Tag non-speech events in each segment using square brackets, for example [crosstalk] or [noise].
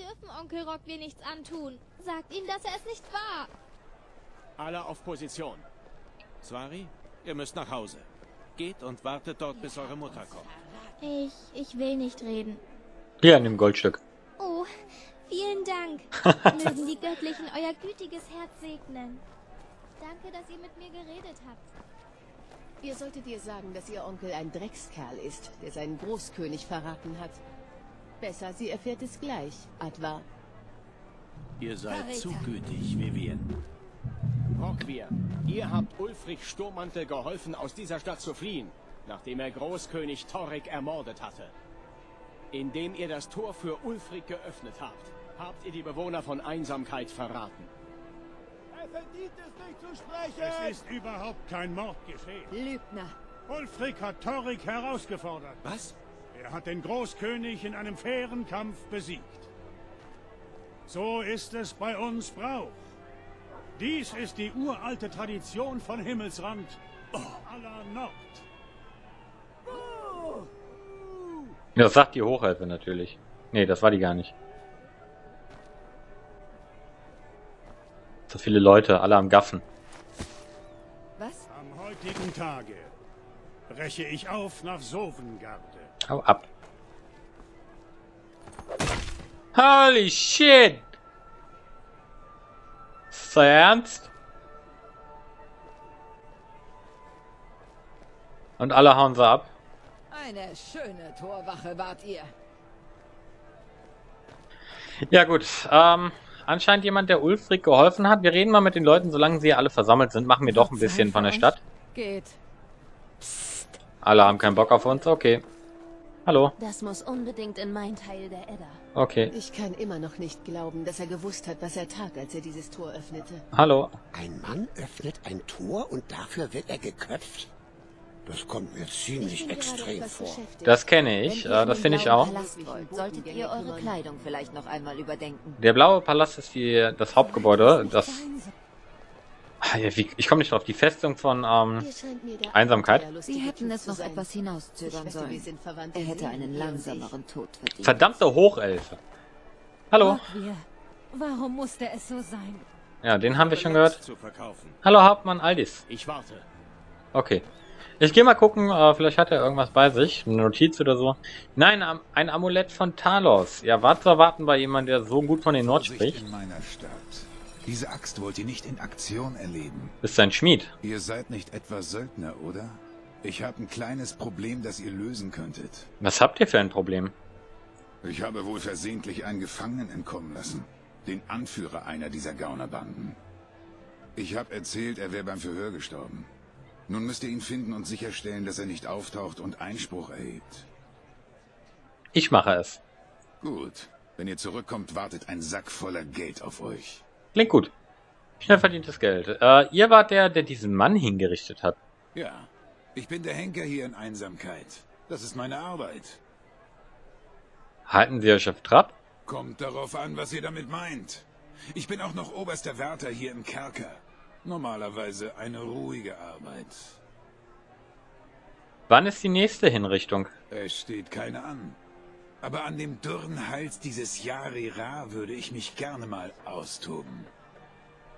dürfen Onkel Rockwell nichts antun. Sagt ihm, dass er es nicht war. Alle auf Position. Swari, ihr müsst nach Hause. Geht und wartet dort, bis eure Mutter kommt. Ich, ich will nicht reden. Hier an dem Goldstück. Oh, vielen Dank. [laughs] Mögen die Göttlichen euer gütiges Herz segnen. Danke, dass ihr mit mir geredet habt. Ihr solltet ihr sagen, dass ihr Onkel ein Dreckskerl ist, der seinen Großkönig verraten hat. Besser, sie erfährt es gleich, Adva. Ihr seid zu gütig, Vivien. Rockwehr, ihr habt Ulfrich Sturmmantel geholfen, aus dieser Stadt zu fliehen, nachdem er Großkönig Torrik ermordet hatte. Indem ihr das Tor für Ulfric geöffnet habt, habt ihr die Bewohner von Einsamkeit verraten. Er verdient es nicht zu sprechen! Es ist überhaupt kein Mord geschehen. Lügner. Ulfric hat Torrik herausgefordert. Was? Er hat den Großkönig in einem fairen Kampf besiegt. So ist es bei uns Brauch. Dies ist die uralte Tradition von Himmelsrand aller Nord. Das sagt die Hochhelfe natürlich. Nee, das war die gar nicht. So viele Leute, alle am Gaffen. Was? Am heutigen Tage breche ich auf nach Sovengarde. Hau ab. Holy shit! Das ernst? Und alle hauen sie ab. Eine schöne Torwache wart ihr. Ja gut, ähm, anscheinend jemand, der Ulfric geholfen hat. Wir reden mal mit den Leuten, solange sie alle versammelt sind. Machen wir doch ein bisschen von der Stadt. Geht. Alle haben keinen Bock auf uns, okay. Hallo, Das muss unbedingt in mein Teil der Edda. okay. Ich kann immer noch nicht glauben, dass er gewusst hat, was er tat, als er dieses Tor öffnete. Hallo. Ein Mann öffnet ein Tor und dafür wird er geköpft? Das kommt mir ziemlich extrem vor. Das kenne ich, äh, das finde ich auch. Wollt, solltet ihr eure Kleidung vielleicht noch einmal überdenken. Der blaue Palast ist die, das Hauptgebäude, das... Ah, ja, wie- Ich komme nicht drauf, die Festung von, ähm... Einsamkeit? Sie hätten es noch etwas hinauszögern sollen. Er hätte einen langsameren Tod verdient. Verdammte Hochelfe. Hallo. Warum musste es so sein? Ja, den haben wir schon gehört. Zu verkaufen. Hallo Hauptmann Aldis. Ich warte. Okay. Ich gehe mal gucken, äh, vielleicht hat er irgendwas bei sich, eine Notiz oder so. Nein, am- ein Amulett von Talos. Ja, war zu erwarten bei jemandem, der so gut von den Nord spricht. in meiner Stadt. Diese Axt wollt ihr nicht in Aktion erleben. Ist sein Schmied. Ihr seid nicht etwa Söldner, oder? Ich habe ein kleines Problem, das ihr lösen könntet. Was habt ihr für ein Problem? Ich habe wohl versehentlich einen Gefangenen entkommen lassen. Den Anführer einer dieser Gaunerbanden. Ich habe erzählt, er wäre beim Verhör gestorben. Nun müsst ihr ihn finden und sicherstellen, dass er nicht auftaucht und Einspruch erhebt. Ich mache es. Gut. Wenn ihr zurückkommt, wartet ein Sack voller Geld auf euch. Klingt gut. Schnell verdientes Geld. Äh, ihr wart der, der diesen Mann hingerichtet hat. Ja. Ich bin der Henker hier in Einsamkeit. Das ist meine Arbeit. Halten Sie euch auf Trab? Kommt darauf an, was ihr damit meint. Ich bin auch noch oberster Wärter hier im Kerker. Normalerweise eine ruhige Arbeit. Wann ist die nächste Hinrichtung? Es steht keine an. Aber an dem dürren Hals dieses Yarira würde ich mich gerne mal austoben.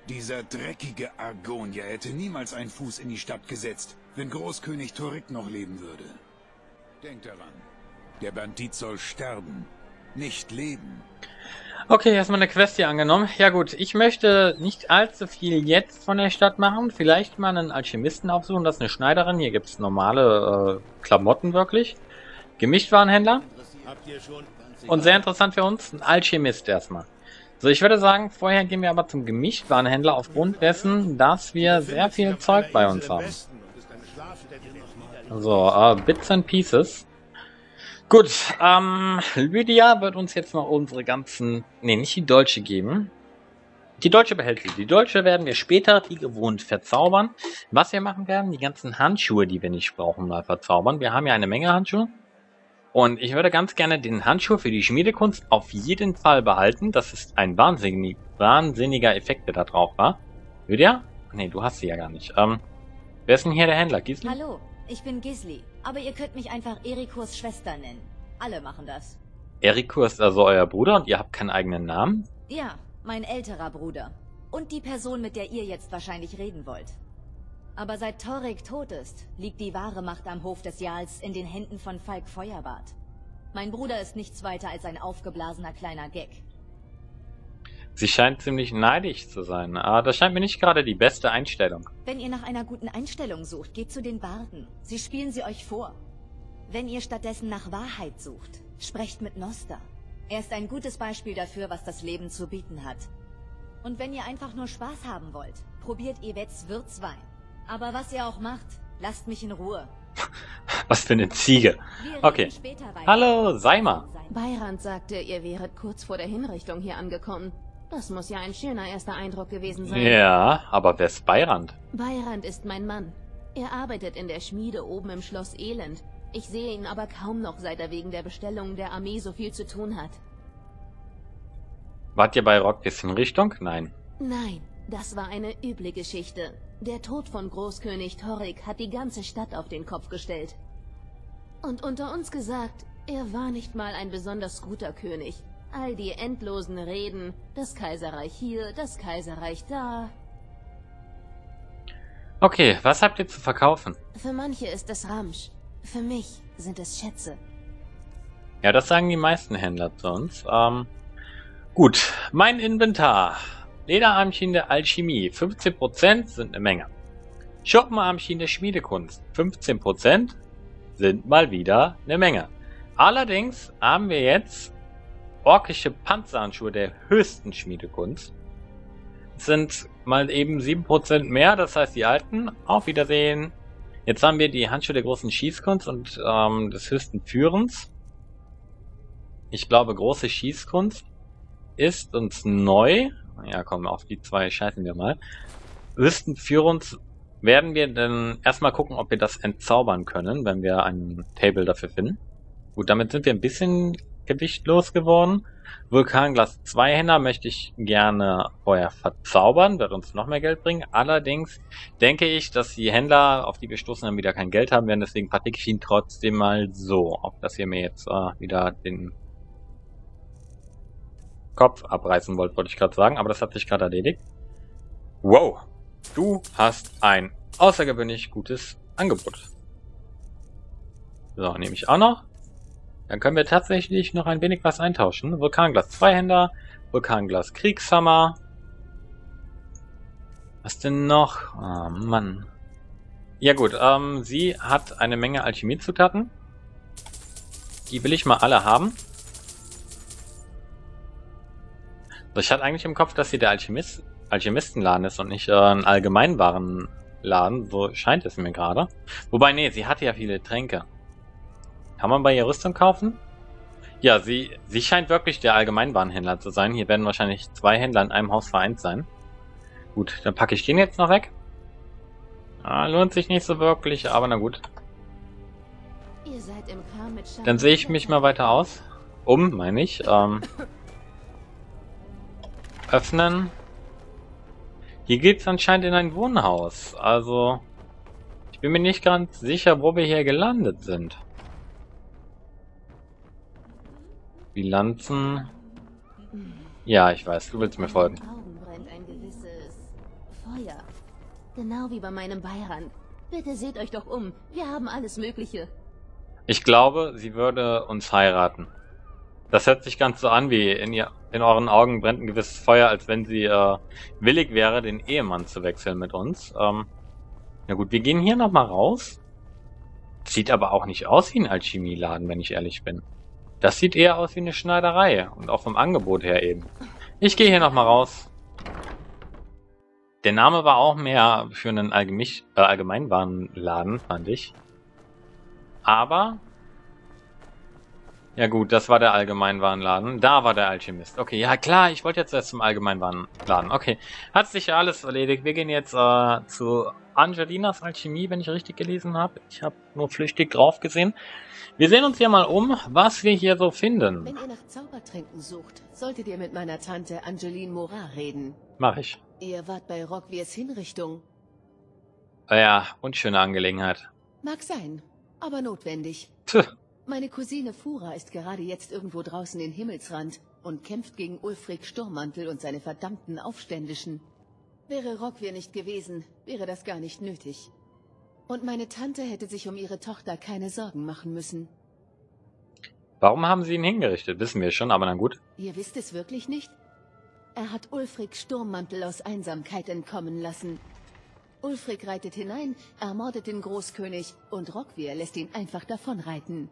Dieser dreckige Argonier hätte niemals einen Fuß in die Stadt gesetzt, wenn Großkönig Torik noch leben würde. Denkt daran, der Bandit soll sterben, nicht leben. Okay, erstmal eine Quest hier angenommen. Ja gut, ich möchte nicht allzu viel jetzt von der Stadt machen. Vielleicht mal einen Alchemisten aufsuchen, das ist eine Schneiderin. Hier gibt's normale äh, Klamotten wirklich. Gemischtwarenhändler. Und sehr interessant für uns, ein Alchemist erstmal. So, ich würde sagen, vorher gehen wir aber zum Gemischtwarenhändler aufgrund dessen, dass wir sehr viel Zeug bei uns haben. So, äh, Bits and Pieces. Gut, ähm, Lydia wird uns jetzt mal unsere ganzen, nee, nicht die Deutsche geben. Die Deutsche behält sie. Die Deutsche werden wir später wie gewohnt verzaubern. Was wir machen werden, die ganzen Handschuhe, die wir nicht brauchen, mal verzaubern. Wir haben ja eine Menge Handschuhe. Und ich würde ganz gerne den Handschuh für die Schmiedekunst auf jeden Fall behalten. Das ist ein wahnsinnig, wahnsinniger Effekt, der da drauf war. Lydia? Nee, du hast sie ja gar nicht. Ähm, wer ist denn hier der Händler? Gisli? Hallo, ich bin Gisli, aber ihr könnt mich einfach Erikos Schwester nennen. Alle machen das. Eriko ist also euer Bruder und ihr habt keinen eigenen Namen? Ja, mein älterer Bruder. Und die Person, mit der ihr jetzt wahrscheinlich reden wollt. Aber seit Torek tot ist, liegt die wahre Macht am Hof des Jarls in den Händen von Falk Feuerbart. Mein Bruder ist nichts weiter als ein aufgeblasener kleiner Gag. Sie scheint ziemlich neidisch zu sein. Aber das scheint mir nicht gerade die beste Einstellung. Wenn ihr nach einer guten Einstellung sucht, geht zu den Barden. Sie spielen sie euch vor. Wenn ihr stattdessen nach Wahrheit sucht, sprecht mit Noster. Er ist ein gutes Beispiel dafür, was das Leben zu bieten hat. Und wenn ihr einfach nur Spaß haben wollt, probiert Yvettes Würzwein. Aber was ihr auch macht, lasst mich in Ruhe. Was für eine Ziege. Okay. Hallo, Seima. Beirand sagte, ihr wäret kurz vor der Hinrichtung hier angekommen. Das muss ja ein schöner erster Eindruck gewesen sein. Ja, aber wer ist Beirand? Beirand ist mein Mann. Er arbeitet in der Schmiede oben im Schloss Elend. Ich sehe ihn aber kaum noch, seit er wegen der Bestellung der Armee so viel zu tun hat. Wart ihr bei Rockys Hinrichtung? Nein. Nein, das war eine üble Geschichte. Der Tod von Großkönig Torik hat die ganze Stadt auf den Kopf gestellt. Und unter uns gesagt, er war nicht mal ein besonders guter König. All die endlosen Reden, das Kaiserreich hier, das Kaiserreich da. Okay, was habt ihr zu verkaufen? Für manche ist es Ramsch. Für mich sind es Schätze. Ja, das sagen die meisten Händler zu uns. Ähm, gut, mein Inventar. Lederarmschienen der Alchemie, 15% sind eine Menge. Schuppenarmschienen der Schmiedekunst, 15% sind mal wieder eine Menge. Allerdings haben wir jetzt orkische Panzerhandschuhe der höchsten Schmiedekunst. Sind mal eben 7% mehr, das heißt die alten. Auf Wiedersehen. Jetzt haben wir die Handschuhe der großen Schießkunst und ähm, des höchsten Führens. Ich glaube, große Schießkunst ist uns neu. Ja, komm, auf die zwei scheißen wir mal. Höchsten Führens werden wir dann erstmal gucken, ob wir das entzaubern können, wenn wir ein Table dafür finden. Gut, damit sind wir ein bisschen gewichtlos geworden. Vulkanglas Zweihänder möchte ich gerne vorher verzaubern, wird uns noch mehr Geld bringen. Allerdings denke ich, dass die Händler, auf die wir stoßen, dann wieder kein Geld haben werden. Deswegen verticke ich ihn trotzdem mal so. Ob das ihr mir jetzt äh, wieder den Kopf abreißen wollt, wollte ich gerade sagen. Aber das hat sich gerade erledigt. Wow, du hast ein außergewöhnlich gutes Angebot. So, nehme ich auch noch. Dann können wir tatsächlich noch ein wenig was eintauschen. Vulkanglas Zweihänder, Vulkanglas Kriegshammer. Was denn noch? Ah, Mann. Ja gut, ähm, sie hat eine Menge Alchemiezutaten. Die will ich mal alle haben. Ich hatte eigentlich im Kopf, dass sie der Alchemist, Alchemistenladen ist und nicht äh, ein Allgemeinwarenladen. So scheint es mir gerade. Wobei, nee, sie hatte ja viele Tränke. Kann man bei ihr Rüstung kaufen? Ja, sie, sie scheint wirklich der Allgemeinwarenhändler zu sein. Hier werden wahrscheinlich zwei Händler in einem Haus vereint sein. Gut, dann packe ich den jetzt noch weg. Ah, lohnt sich nicht so wirklich, aber na gut. Ihr seid im Kram mit Schatten- Dann sehe ich mich mal weiter aus. Um, meine ich. Ähm, [coughs] [coughs] [coughs] öffnen. Hier geht's anscheinend in ein Wohnhaus. Also, ich bin mir nicht ganz sicher, wo wir hier gelandet sind. Bilanzen. Ja, ich weiß, du willst mir folgen. Genau wie bei meinem Beirand. Bitte seht euch doch um. Wir haben alles Mögliche. Ich glaube, sie würde uns heiraten. Das hört sich ganz so an, wie in, ihr, in euren Augen brennt ein gewisses Feuer, als wenn sie äh, willig wäre, den Ehemann zu wechseln mit uns. Ähm, na gut, wir gehen hier nochmal raus. Sieht aber auch nicht aus wie ein Alchemieladen, wenn ich ehrlich bin. Das sieht eher aus wie eine Schneiderei und auch vom Angebot her eben. Ich gehe hier nochmal raus. Der Name war auch mehr für einen Allgemich, äh, Allgemeinwarenladen, fand ich. Aber ja gut, das war der Allgemeinwarenladen. Da war der Alchemist. Okay, ja klar, ich wollte jetzt erst zum Allgemeinwarenladen. Okay, hat sich ja alles erledigt. Wir gehen jetzt äh, zu Angelinas Alchemie, wenn ich richtig gelesen habe. Ich habe nur flüchtig drauf gesehen. Wir sehen uns hier mal um, was wir hier so finden. Wenn ihr nach Zaubertränken sucht, solltet ihr mit meiner Tante Angeline Morat reden. Mach ich. Ihr wart bei Rockwiers Hinrichtung. Ja, unschöne Angelegenheit. Mag sein, aber notwendig. Tch, Meine Cousine Fura ist gerade jetzt irgendwo draußen in Himmelsrand und kämpft gegen Ulfric Sturmmantel und seine verdammten Aufständischen. Wäre Rockwehr nicht gewesen, wäre das gar nicht nötig. Und meine Tante hätte sich um ihre Tochter keine Sorgen machen müssen. Warum haben sie ihn hingerichtet? Wissen wir schon, aber na gut. Ihr wisst es wirklich nicht? Er hat Ulfric Sturmmantel aus Einsamkeit entkommen lassen. Ulfric reitet hinein, ermordet den Großkönig und Rockwehr lässt ihn einfach davonreiten.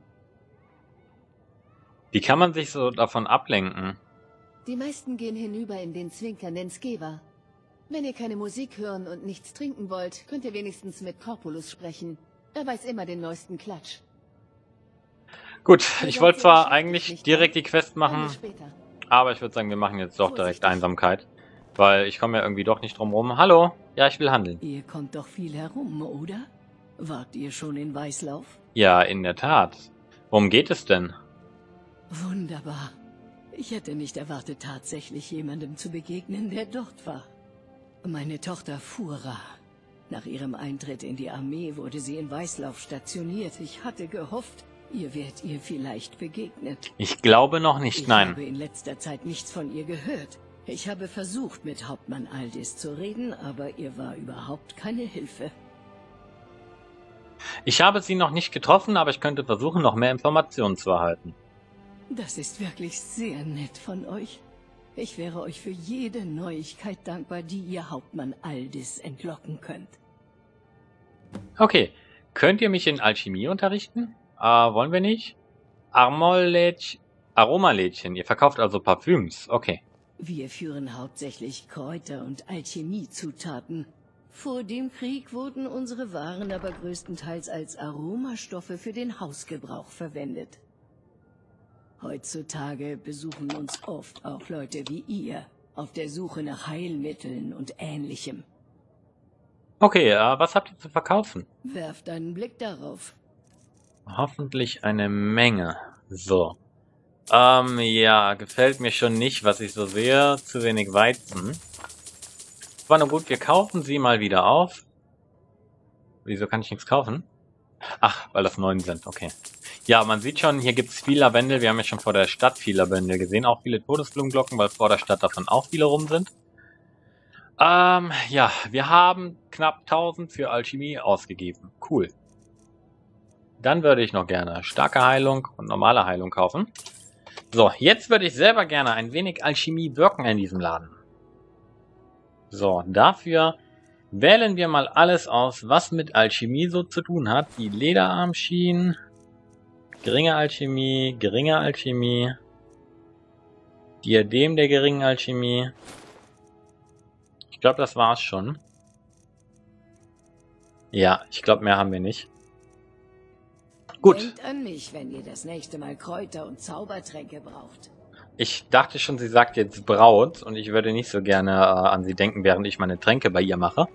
Wie kann man sich so davon ablenken? Die meisten gehen hinüber in den zwinkernden Skeva. Wenn ihr keine Musik hören und nichts trinken wollt, könnt ihr wenigstens mit Corpulus sprechen. Er weiß immer den neuesten Klatsch. Gut, ich wollte zwar eigentlich direkt die Quest machen, aber ich würde sagen, wir machen jetzt doch direkt. Einsamkeit. Weil ich komme ja irgendwie doch nicht drum rum. Hallo? Ja, ich will handeln. Ihr kommt doch viel herum, oder? Wart ihr schon in Weißlauf? Ja, in der Tat. Worum geht es denn? Wunderbar. Ich hätte nicht erwartet, tatsächlich jemandem zu begegnen, der dort war. Meine Tochter Fura. Nach ihrem Eintritt in die Armee wurde sie in Weißlauf stationiert. Ich hatte gehofft, ihr wärt ihr vielleicht begegnet. Ich glaube noch nicht, ich nein. habe in letzter Zeit nichts von ihr gehört. Ich habe versucht, mit Hauptmann Aldis zu reden, aber ihr war überhaupt keine Hilfe. Ich habe sie noch nicht getroffen, aber ich könnte versuchen, noch mehr Informationen zu erhalten. Das ist wirklich sehr nett von euch. Ich wäre euch für jede Neuigkeit dankbar, die ihr Hauptmann Aldis entlocken könnt. Okay. Könnt ihr mich in Alchemie unterrichten? Äh, wollen wir nicht? Armolädchen, Aromalädchen. Ihr verkauft also Parfüms. Okay. Wir führen hauptsächlich Kräuter- und Alchemiezutaten. Vor dem Krieg wurden unsere Waren aber größtenteils als Aromastoffe für den Hausgebrauch verwendet. Heutzutage besuchen uns oft auch Leute wie ihr, auf der Suche nach Heilmitteln und Ähnlichem. Okay, äh, was habt ihr zu verkaufen? Werft einen Blick darauf. Hoffentlich eine Menge. So. Ähm, ja, gefällt mir schon nicht, was ich so sehe. Zu wenig Weizen. War nur gut, wir kaufen sie mal wieder auf. Wieso kann ich nichts kaufen? Ach, weil das neun sind, okay. Ja, man sieht schon, hier gibt's viel Lavendel. Wir haben ja schon vor der Stadt viel Lavendel gesehen. Auch viele Todesblumenglocken, weil vor der Stadt davon auch viele rum sind. Ähm, ja, wir haben knapp 1000 für Alchemie ausgegeben. Cool. Dann würde ich noch gerne starke Heilung und normale Heilung kaufen. So, jetzt würde ich selber gerne ein wenig Alchemie wirken in diesem Laden. So, dafür wählen wir mal alles aus, was mit Alchemie so zu tun hat. Die Lederarmschienen, geringe Alchemie, geringe Alchemie, Diadem der geringen Alchemie. Ich glaube, das war's schon. Ja, ich glaube, mehr haben wir nicht. Gut. Denkt an mich, wenn ihr das nächste Mal Kräuter und Zaubertränke braucht. Ich dachte schon, sie sagt jetzt Braut und ich würde nicht so gerne äh, an sie denken, während ich meine Tränke bei ihr mache.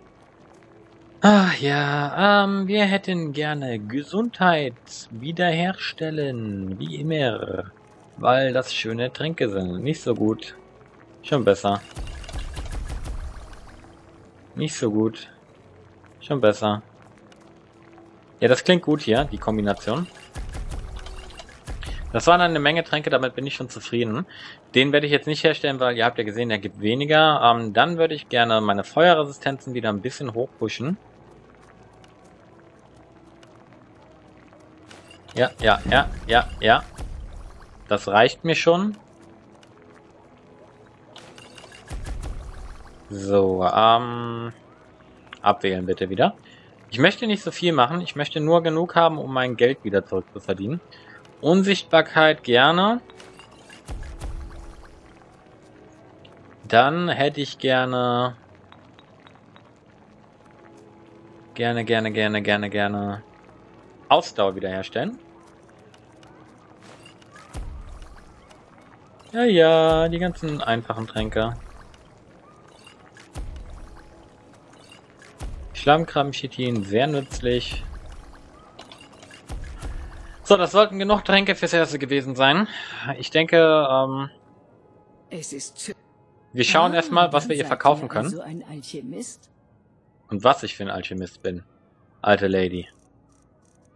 Ah ja, ähm, wir hätten gerne Gesundheit wiederherstellen, wie immer. Weil das schöne Tränke sind. Nicht so gut. Schon besser. Nicht so gut. Schon besser. Ja, das klingt gut hier, die Kombination. Das waren eine Menge Tränke, damit bin ich schon zufrieden. Den werde ich jetzt nicht herstellen, weil ihr habt ja gesehen, der gibt weniger. Ähm, dann würde ich gerne meine Feuerresistenzen wieder ein bisschen hochpushen. Ja, ja, ja, ja, ja. Das reicht mir schon. So, ähm... Abwählen bitte wieder. Ich möchte nicht so viel machen. Ich möchte nur genug haben, um mein Geld wieder zurückzuverdienen. Unsichtbarkeit gerne. Dann hätte ich gerne... Gerne, gerne, gerne, gerne, gerne... Ausdauer wiederherstellen. Ja, ja, die ganzen einfachen Tränke. Schlammkrabbenchitin, sehr nützlich. So, das sollten genug Tränke fürs Erste gewesen sein. Ich denke, ähm, Es ist schön. wir schauen Ah, erstmal, was wir ihr verkaufen können. Also ein Alchemist? Und was ich für ein Alchemist bin. Alte Lady.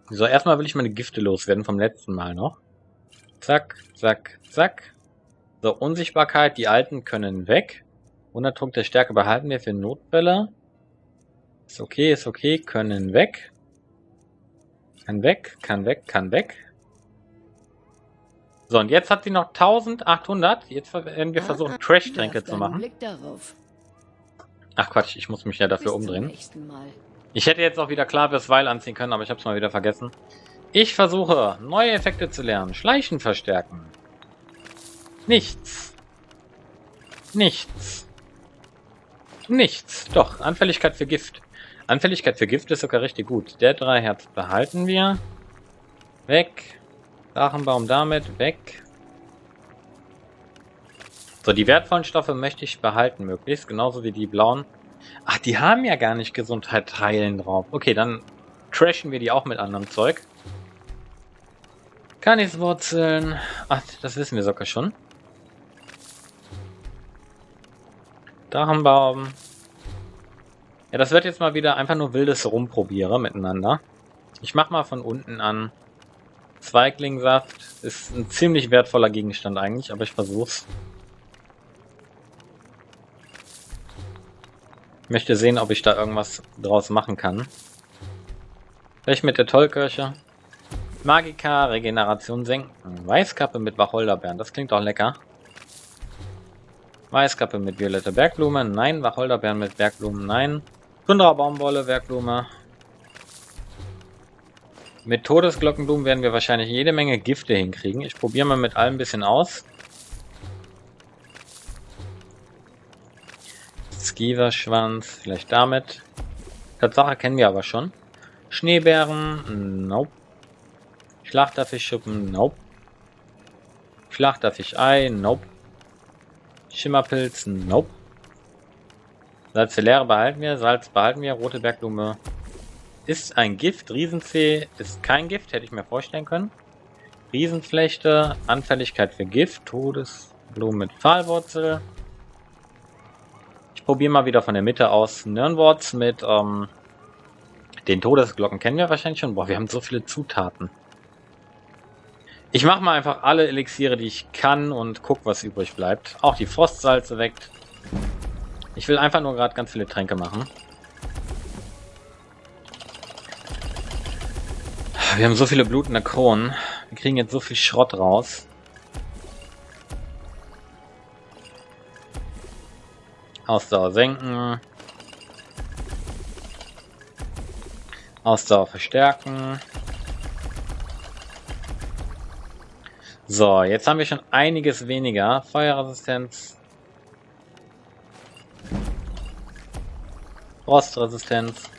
So, erstmal will ich meine Gifte loswerden vom letzten Mal noch. Zack, zack, zack. So, Unsichtbarkeit, die alten können weg. Unterdruck der Stärke behalten wir für Notfälle. Ist okay, ist okay, können weg. Kann weg, kann weg, kann weg. So, und jetzt hat sie noch 1800. Jetzt werden wir versuchen, Trash-Tränke zu machen. Ach Quatsch, ich muss mich ja dafür umdrehen. Ich hätte jetzt auch wieder Klavis Weil anziehen können, aber ich habe es mal wieder vergessen. Ich versuche, neue Effekte zu lernen. Schleichen verstärken. Nichts. Nichts. Nichts. Doch, Anfälligkeit für Gift. Anfälligkeit für Gift ist sogar richtig gut. Der drei Herz behalten wir. Weg. Drachenbaum damit. Weg. So, die wertvollen Stoffe möchte ich behalten möglichst. Genauso wie die blauen. Ach, die haben ja gar nicht Gesundheit heilen drauf. Okay, dann trashen wir die auch mit anderem Zeug. Kaniswurzeln. Ach, das wissen wir sogar schon. Drachenbaum. Ja, das wird jetzt mal wieder einfach nur wildes Rumprobiere miteinander. Ich mach mal von unten an. Zweiglingsaft ist ein ziemlich wertvoller Gegenstand eigentlich, aber ich versuch's. Ich möchte sehen, ob ich da irgendwas draus machen kann. Vielleicht mit der Tollkirche. Magika, Regeneration senken. Weißkappe mit Wacholderbeeren, das klingt doch lecker. Weißkappe mit violetter Bergblume, nein. Wacholderbeeren mit Bergblumen, nein. Tundra-Baumwolle, Bergblume. Mit Todesglockenblumen werden wir wahrscheinlich jede Menge Gifte hinkriegen. Ich probiere mal mit allem ein bisschen aus. Skiverschwanz, vielleicht damit. Tatsache kennen wir aber schon. Schneebären, nope. Schlachterfischschuppen, nope. Schlachterfischei, nope. Schimmerpilz, nope. Salzelläre behalten wir, Salz behalten wir, rote Bergblume ist ein Gift, Riesenzee ist kein Gift, hätte ich mir vorstellen können. Riesenflechte, Anfälligkeit für Gift, Todesblume mit Pfahlwurzel. Ich probiere mal wieder von der Mitte aus Nirnworts mit ähm, den Todesglocken kennen wir wahrscheinlich schon. Boah, wir haben so viele Zutaten. Ich mache mal einfach alle Elixiere, die ich kann und guck, was übrig bleibt. Auch die Frostsalze weg. Ich will einfach nur gerade ganz viele Tränke machen. Wir haben so viele blutende Kronen. Wir kriegen jetzt so viel Schrott raus. Ausdauer senken. Ausdauer verstärken. So, jetzt haben wir schon einiges weniger. Feuerresistenz. Rostresistenz.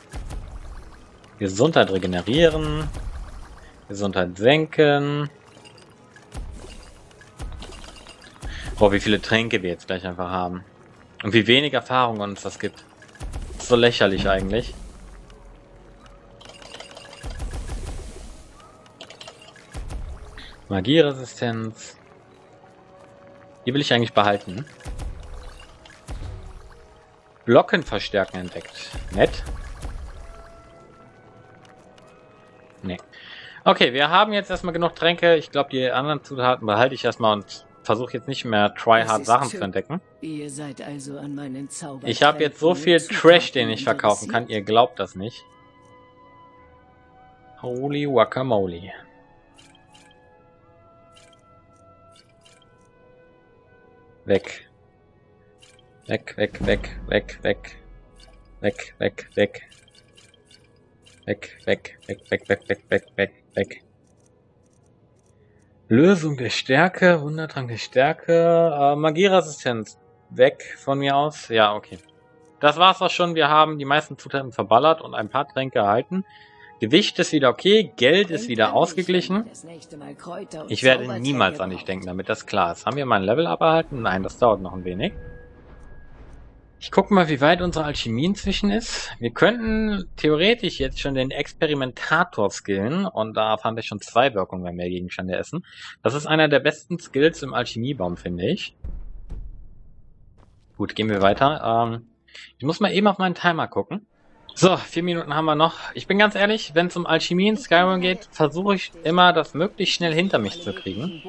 Gesundheit regenerieren. Gesundheit senken. Boah, wie viele Tränke wir jetzt gleich einfach haben. Und wie wenig Erfahrung uns das gibt. Das ist so lächerlich eigentlich. Magieresistenz. Die will ich eigentlich behalten. Blocken verstärken entdeckt. Nett. Nee. Okay, wir haben jetzt erstmal genug Tränke. Ich glaube, die anderen Zutaten behalte ich erstmal und versuche jetzt nicht mehr tryhard Sachen zu entdecken. Ihr seid also an meinen Zauber. Ich habe jetzt so viel Trash, den ich verkaufen kann. Ihr glaubt das nicht. Holy Guacamole. Weg. Weg, weg, weg, weg, weg. Weg, weg, weg. Weg, weg, weg, weg, weg, weg, weg, weg, weg. Lösung der Stärke, Wundertrank der Stärke, äh, Magieresistenz. Weg von mir aus. Ja, okay. Das war's auch schon. Wir haben die meisten Zutaten verballert und ein paar Tränke erhalten. Gewicht ist wieder okay, Geld ist wieder ausgeglichen. Ich werde niemals an dich denken, damit das klar ist. Haben wir mal ein Level aberhalten? Nein, das dauert noch ein wenig. Ich gucke mal, wie weit unsere Alchemie inzwischen ist. Wir könnten theoretisch jetzt schon den Experimentator skillen und da fand ich schon zwei Wirkungen bei mehr Gegenstände essen. Das ist einer der besten Skills im Alchemiebaum, finde ich. Gut, gehen wir weiter. Ähm, ich muss mal eben auf meinen Timer gucken. So, vier Minuten haben wir noch. Ich bin ganz ehrlich, wenn es um Alchemie in Skyrim geht, versuche ich immer, das möglichst schnell hinter mich zu kriegen.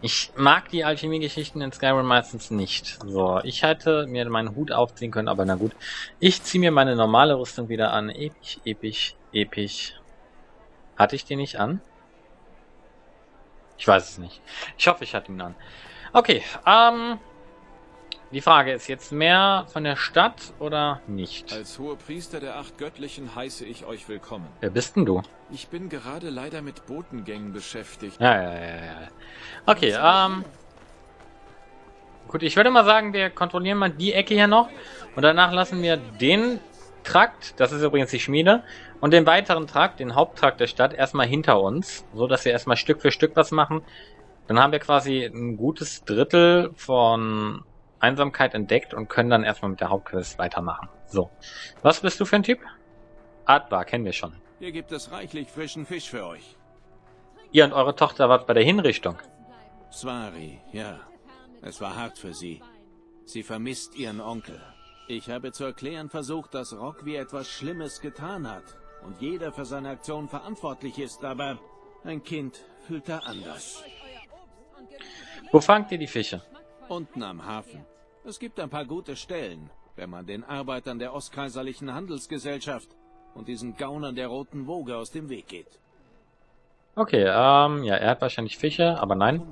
Ich mag die Alchemie-Geschichten in Skyrim meistens nicht. So, ich hätte mir meinen Hut aufziehen können, aber na gut. Ich ziehe mir meine normale Rüstung wieder an. Episch, episch, episch. Hatte ich die nicht an? Ich weiß es nicht. Ich hoffe, ich hatte ihn an. Okay, ähm... Die Frage ist jetzt mehr von der Stadt oder nicht? Als hoher Priester der acht Göttlichen heiße ich euch willkommen. Wer bist denn du? Ich bin gerade leider mit Botengängen beschäftigt. Ja, ja, ja, ja. Okay, ähm... Gut, ich würde mal sagen, wir kontrollieren mal die Ecke hier noch. Und danach lassen wir den Trakt, das ist übrigens die Schmiede, und den weiteren Trakt, den Haupttrakt der Stadt, erstmal hinter uns. So, dass wir erstmal Stück für Stück was machen. Dann haben wir quasi ein gutes Drittel von Einsamkeit entdeckt und können dann erstmal mit der Hauptquest weitermachen. So. Was bist du für ein Typ? Advar, kennen wir schon. Hier gibt es reichlich frischen Fisch für euch. Ihr und eure Tochter wart bei der Hinrichtung. Swari, ja. Es war hart für sie. Sie vermisst ihren Onkel. Ich habe zu erklären versucht, dass Rockby etwas Schlimmes getan hat und jeder für seine Aktion verantwortlich ist, aber ein Kind fühlt da anders. Wo fangt ihr die Fische? Unten am Hafen. Es gibt ein paar gute Stellen, wenn man den Arbeitern der Ostkaiserlichen Handelsgesellschaft und diesen Gaunern der Roten Woge aus dem Weg geht. Okay, ähm, ja, er hat wahrscheinlich Fische, aber nein.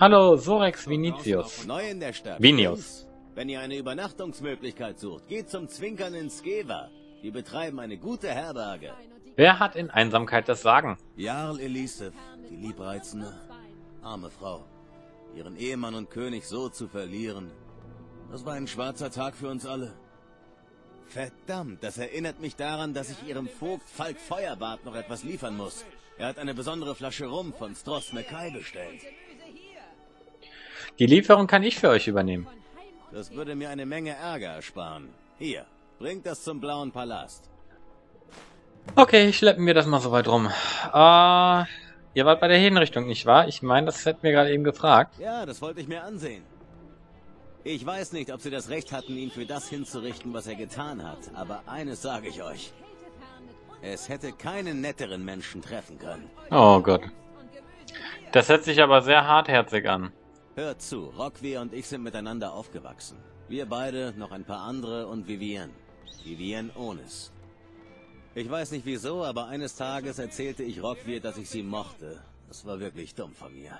Hallo, Sorex Vinicius. Neu in der Stadt. Vinius. Wenn ihr eine Übernachtungsmöglichkeit sucht, geht zum Zwinkern in Skeva. Die betreiben eine gute Herberge. Wer hat in Einsamkeit das Sagen? Jarl Eliseth, die liebreizende, arme Frau. Ihren Ehemann und König so zu verlieren, das war ein schwarzer Tag für uns alle. Verdammt, das erinnert mich daran, dass ich ihrem Vogt Falk Feuerbart noch etwas liefern muss. Er hat eine besondere Flasche Rum von Stross Mackay bestellt. Die Lieferung kann ich für euch übernehmen. Das würde mir eine Menge Ärger ersparen. Hier, bringt das zum Blauen Palast. Okay, schleppen wir das mal so weit rum. Äh, ihr wart bei der Hinrichtung, nicht wahr? Ich meine, das hätten wir gerade eben gefragt. Ja, das wollte ich mir ansehen. Ich weiß nicht, ob sie das Recht hatten, ihn für das hinzurichten, was er getan hat, aber eines sage ich euch. Es hätte keinen netteren Menschen treffen können. Oh Gott. Das hört sich aber sehr hartherzig an. Hört zu, Rockwehr und ich sind miteinander aufgewachsen. Wir beide, noch ein paar andere und Vivienne. Vivienne Onis. Ich weiß nicht wieso, aber eines Tages erzählte ich Rockwehr, dass ich sie mochte. Das war wirklich dumm von mir.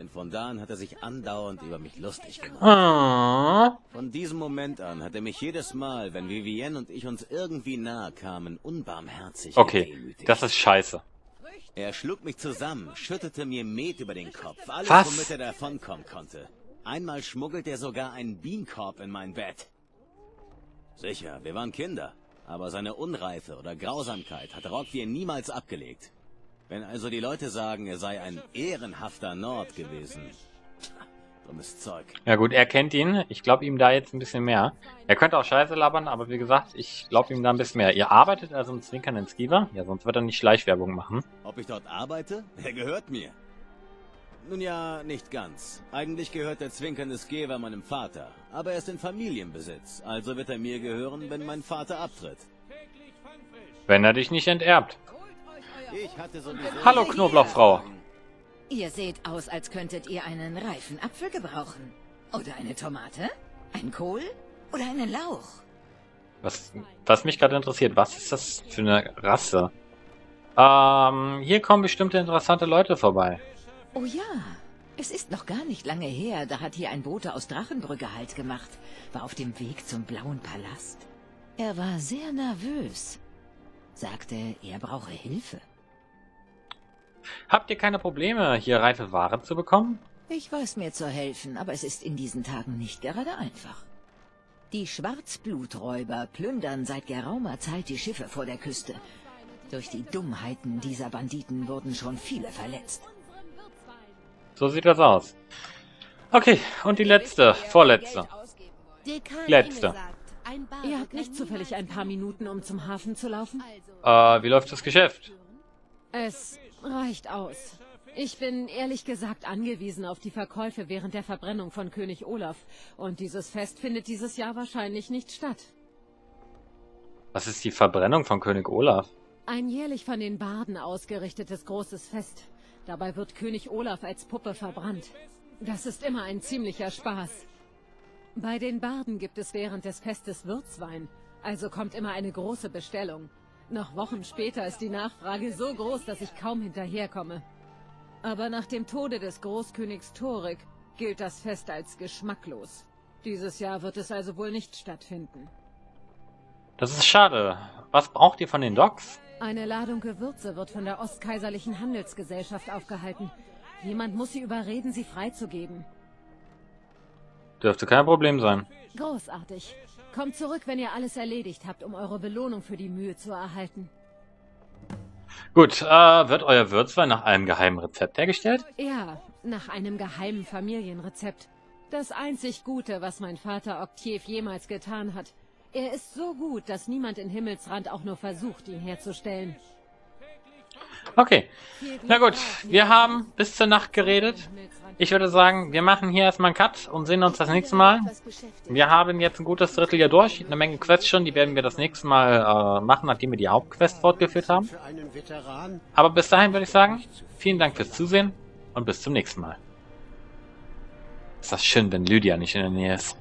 Denn von da an hat er sich andauernd über mich lustig gemacht. Ah. Von diesem Moment an hat er mich jedes Mal, wenn Vivienne und ich uns irgendwie nahe kamen, unbarmherzig Okay, gedemütigt. das ist scheiße. Er schlug mich zusammen, schüttete mir Met über den Kopf, alles, Was? womit er davonkommen konnte. Einmal schmuggelt er sogar einen Bienenkorb in mein Bett. Sicher, wir waren Kinder, aber seine Unreife oder Grausamkeit hat Rockwehr niemals abgelegt. Wenn also die Leute sagen, er sei ein ehrenhafter Nord gewesen. Dummes Zeug. Ja gut, er kennt ihn. Ich glaube ihm da jetzt ein bisschen mehr. Er könnte auch Scheiße labern, aber wie gesagt, ich glaube ihm da ein bisschen mehr. Ihr arbeitet also im Zwinkern in Skiva? Ja, sonst wird er nicht Schleichwerbung machen. Ob ich dort arbeite? Er gehört mir. Nun ja, nicht ganz. Eigentlich gehört der zwinkernde Skewer meinem Vater. Aber er ist in Familienbesitz, also wird er mir gehören, wenn mein Vater abtritt. Wenn er dich nicht enterbt. Ich hatte sowieso... Hallo Knoblauchfrau. Ihr seht aus, als könntet ihr einen reifen Apfel gebrauchen. Oder eine Tomate? Ein Kohl? Oder einen Lauch? Was, was mich gerade interessiert, was ist das für eine Rasse? Ähm, hier kommen bestimmte interessante Leute vorbei. Oh ja, es ist noch gar nicht lange her, da hat hier ein Bote aus Drachenbrücke Halt gemacht, war auf dem Weg zum Blauen Palast. Er war sehr nervös, sagte, er brauche Hilfe. Habt ihr keine Probleme, hier reife Ware zu bekommen? Ich weiß mir zu helfen, aber es ist in diesen Tagen nicht gerade einfach. Die Schwarzbluträuber plündern seit geraumer Zeit die Schiffe vor der Küste. Durch die Dummheiten dieser Banditen wurden schon viele verletzt. So sieht das aus. Okay, und die letzte, vorletzte. Die letzte. Ihr habt nicht zufällig ein paar Minuten, um zum Hafen zu laufen? Äh, wie läuft das Geschäft? Es reicht aus. Ich bin ehrlich gesagt angewiesen auf die Verkäufe während der Verbrennung von König Olaf. Und dieses Fest findet dieses Jahr wahrscheinlich nicht statt. Was ist die Verbrennung von König Olaf? Ein jährlich von den Barden ausgerichtetes großes Fest. Dabei wird König Olaf als Puppe verbrannt. Das ist immer ein ziemlicher Spaß. Bei den Barden gibt es während des Festes Würzwein, also kommt immer eine große Bestellung. Noch Wochen später ist die Nachfrage so groß, dass ich kaum hinterherkomme. Aber nach dem Tode des Großkönigs Thorik gilt das Fest als geschmacklos. Dieses Jahr wird es also wohl nicht stattfinden. Das ist schade. Was braucht ihr von den Docks? Eine Ladung Gewürze wird von der Ostkaiserlichen Handelsgesellschaft aufgehalten. Jemand muss sie überreden, sie freizugeben. Dürfte kein Problem sein. Großartig. Kommt zurück, wenn ihr alles erledigt habt, um eure Belohnung für die Mühe zu erhalten. Gut, äh, wird euer Würzwein nach einem geheimen Rezept hergestellt? Ja, nach einem geheimen Familienrezept. Das einzig Gute, was mein Vater Octave jemals getan hat. Er ist so gut, dass niemand in Himmelsrand auch nur versucht, ihn herzustellen. Okay. Na gut, wir haben bis zur Nacht geredet. Ich würde sagen, wir machen hier erstmal einen Cut und sehen uns das nächste Mal. Wir haben jetzt ein gutes Drittel hier durch, eine Menge Quests schon, die werden wir das nächste Mal äh, machen, nachdem wir die Hauptquest fortgeführt haben. Aber bis dahin würde ich sagen, vielen Dank fürs Zusehen und bis zum nächsten Mal. Ist das schön, wenn Lydia nicht in der Nähe ist.